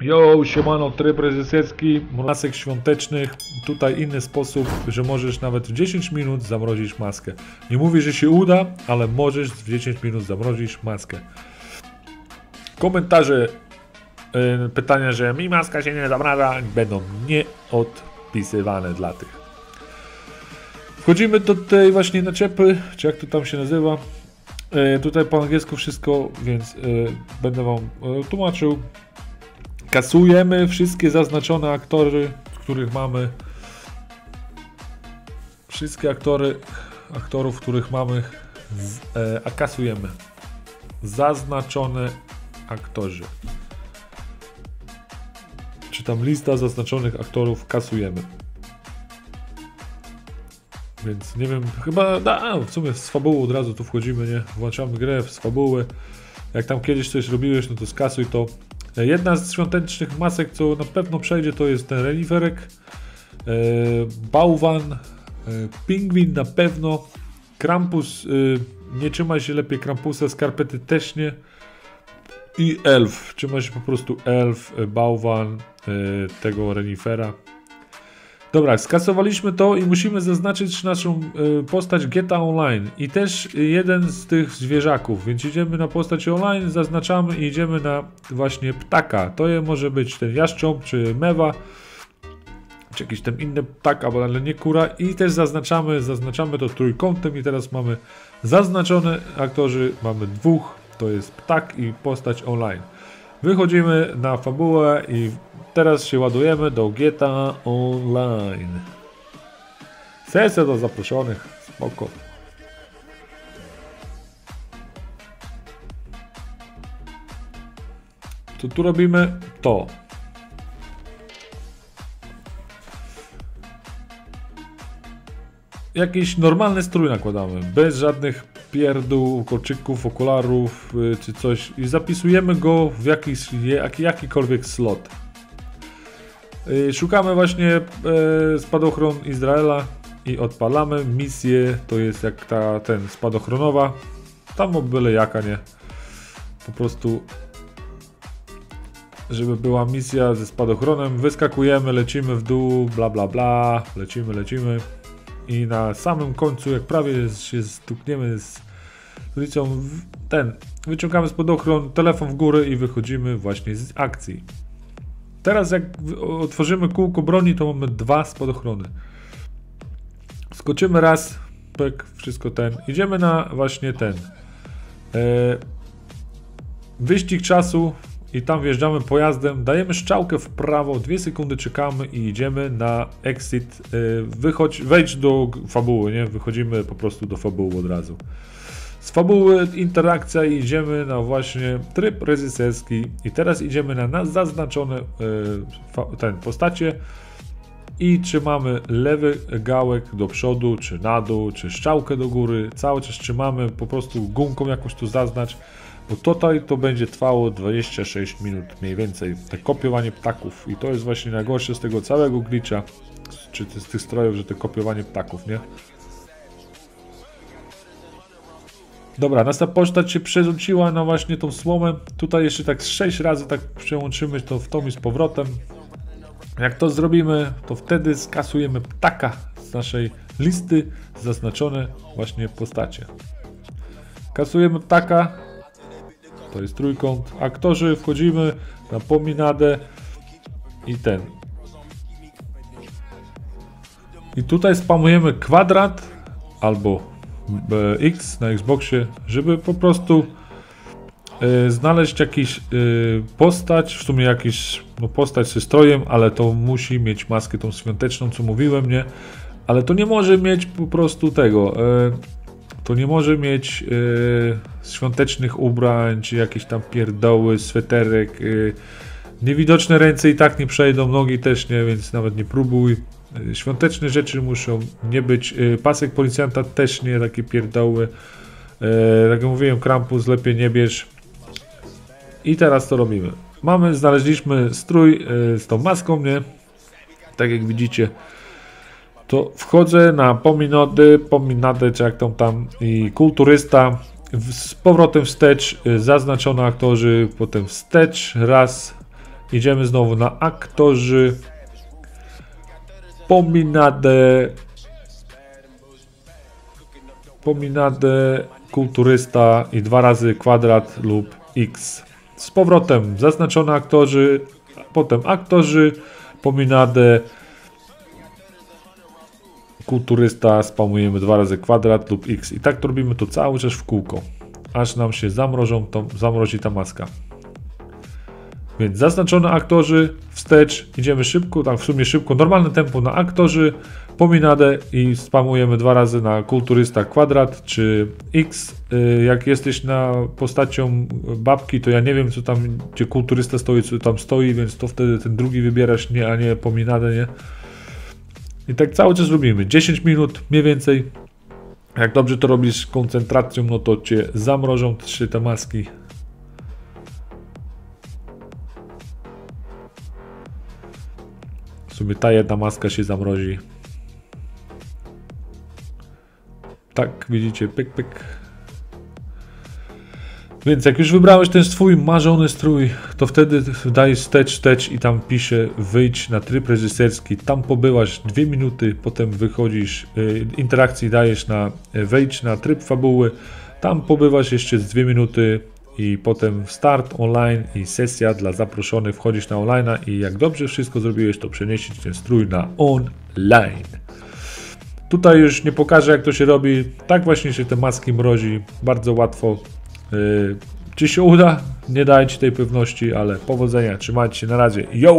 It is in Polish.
Yo, siemano, tryb reżyserski, masek świątecznych. Tutaj inny sposób, że możesz nawet w 10 minut zamrozić maskę. Nie mówię, że się uda, ale możesz w 10 minut zamrozić maskę. Komentarze, yy, pytania, że mi maska się nie zamraża, będą nieodpisywane dla tych. Wchodzimy do tej właśnie naczepy, czy jak to tam się nazywa. E, tutaj po angielsku wszystko, więc e, będę Wam e, tłumaczył. Kasujemy wszystkie zaznaczone aktory, których mamy. Wszystkie aktory, aktorów, których mamy, z, e, a kasujemy. Zaznaczone aktorzy. Czy tam lista zaznaczonych aktorów kasujemy. Więc nie wiem, chyba da, w sumie z fabułą od razu tu wchodzimy, nie? Włączamy grę z fabuły. Jak tam kiedyś coś robiłeś, no to skasuj to. E, Jedna z świątecznych masek, co na pewno przejdzie, to jest ten reniferek. E, bałwan, e, pingwin na pewno. Krampus, nie trzyma się lepiej Krampusa, skarpety też nie. I elf, trzyma się po prostu elf, bałwan, tego renifera. Dobra, skasowaliśmy to i musimy zaznaczyć naszą y, postać GTA Online. I też jeden z tych zwierzaków, więc idziemy na postać online, zaznaczamy i idziemy na właśnie ptaka. To je może być ten jaszcząb czy mewa, czy jakiś tam inny ptak, ale nie kura. I też zaznaczamy, zaznaczamy to trójkątem. I teraz mamy zaznaczone aktorzy, mamy dwóch, to jest ptak i postać online. Wychodzimy na fabułę i teraz się ładujemy do GTA Online. Sesja do zaproszonych, spoko. To tu robimy to. Jakiś normalny strój nakładamy, bez żadnych pierdół, kolczyków, okularów y, czy coś i zapisujemy go w jakiś, jak, jakikolwiek slot. Y, Szukamy właśnie e, spadochron Izraela i odpalamy. Misję, to jest jak ta ten spadochronowa, tam byle jaka nie, po prostu żeby była misja ze spadochronem, wyskakujemy, lecimy w dół, bla bla bla, lecimy, lecimy i na samym końcu, jak prawie się stukniemy z ulicą, ten, wyciągamy spadochron, telefon w górę i wychodzimy właśnie z akcji. Teraz jak otworzymy kółko broni, to mamy dwa spadochrony. Skoczymy raz, pyk, wszystko ten. Idziemy na właśnie ten. E, wyścig czasu i tam wjeżdżamy pojazdem, dajemy strzałkę w prawo, dwie sekundy czekamy i idziemy na exit. E, wychodź, wejdź do fabuły, nie? Wychodzimy po prostu do fabuły od razu. Z fabuły interakcja i idziemy na właśnie tryb reżyserski i teraz idziemy na, na zaznaczone fa- ten postacie i trzymamy lewy gałek do przodu, czy na dół, czy strzałkę do góry. Cały czas trzymamy, po prostu gumką jakąś tu zaznacz, bo tutaj to będzie trwało 26 minut mniej więcej. Te kopiowanie ptaków i to jest właśnie najgorsze z tego całego glitcha, czy z tych strojów, że te kopiowanie ptaków, nie? Dobra, nasza postać się przerzuciła na właśnie tą słomę. Tutaj jeszcze tak z 6 razy tak przełączymy to w tą i z powrotem. Jak to zrobimy, to wtedy skasujemy ptaka z naszej listy zaznaczone właśnie postacie. Kasujemy ptaka. To jest trójkąt. Aktorzy wchodzimy na pominadę i ten. I tutaj spamujemy kwadrat albo e, X na Xboxie, żeby po prostu e, znaleźć jakiś e, postać, w sumie jakiś no, postać ze strojem, ale to musi mieć maskę tą świąteczną, co mówiłem, nie? Ale to nie może mieć po prostu tego. E, to nie może mieć e, świątecznych ubrań, czy jakieś tam pierdoły, sweterek. E, niewidoczne ręce i tak nie przejdą, nogi też nie, więc nawet nie próbuj. E, Świąteczne rzeczy muszą nie być. Pasek policjanta też nie, takie pierdoły. Tak jak mówiłem, Krampus lepiej nie bierz. I teraz to robimy. Mamy, znaleźliśmy strój z tą maską, nie? Tak jak widzicie. To wchodzę na pominody, pominadę, czy jak tam tam i kulturysta. Z powrotem wstecz, y, zaznaczono aktorzy, potem wstecz, raz idziemy znowu na aktorzy, pominadę, pominadę, kulturysta i dwa razy kwadrat lub x. Z powrotem zaznaczone aktorzy, potem aktorzy, pominadę, kulturysta, spamujemy dwa razy kwadrat lub x. I tak to robimy to cały czas w kółko, aż nam się zamrożą, to, zamrozi ta maska. Więc zaznaczone aktorzy, wstecz, idziemy szybko, tak w sumie szybko, normalne tempo na aktorzy, pominadę i spamujemy dwa razy na kulturysta kwadrat czy x. Y, Jak jesteś na postacią babki, to ja nie wiem co tam, gdzie kulturysta stoi, co tam stoi, więc to wtedy ten drugi wybierasz, nie, a nie pominadę, nie? I tak cały czas robimy. 10 minut mniej więcej. Jak dobrze to robisz koncentracją, no to cię zamrożą trzy te maski. W sumie ta jedna maska się zamrozi. Tak, widzicie, pyk, pyk. Więc jak już wybrałeś ten swój marzony strój, to wtedy daj wstecz, wstecz i tam pisze wyjdź na tryb reżyserski, tam pobyłaś dwie minuty, potem wychodzisz, y, interakcji dajesz na y, wejdź na tryb fabuły, tam pobywasz jeszcze z dwie minuty i potem start online i sesja dla zaproszonych, wchodzisz na online i jak dobrze wszystko zrobiłeś, to przenieść ten strój na online. Tutaj już nie pokażę jak to się robi, tak właśnie się te maski mrozi, bardzo łatwo. Yy, czy się uda? Nie dajcie tej pewności, ale powodzenia, trzymajcie się, na razie, yo!